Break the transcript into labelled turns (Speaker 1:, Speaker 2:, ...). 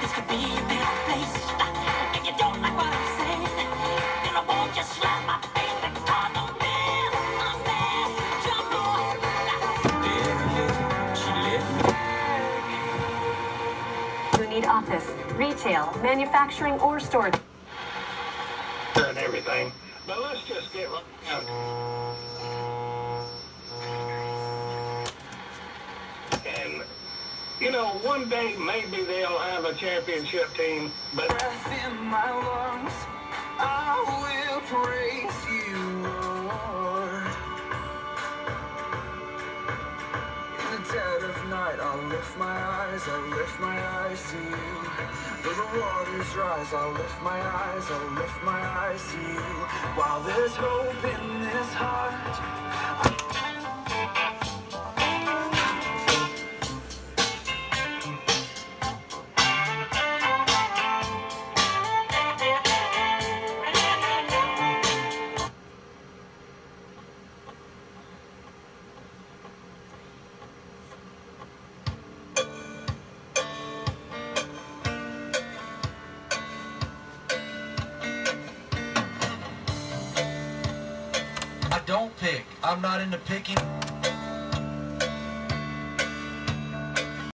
Speaker 1: This could be a better place. If you don't like what I'm saying, then I won't just slap my face because I'm bad. I'm bad. Jump on.
Speaker 2: You need office, retail, manufacturing, or storage.
Speaker 3: and everything. But let's just get right down. You know, one day maybe they'll have a championship team, but
Speaker 4: breath in my lungs, I will praise you, Lord. In the dead of night, I'll lift my eyes, I'll lift my eyes to you. Though the waters rise, I'll lift my eyes, I'll lift my eyes to you. While there's hope in this heart,
Speaker 5: don't pick. I'm not into picking.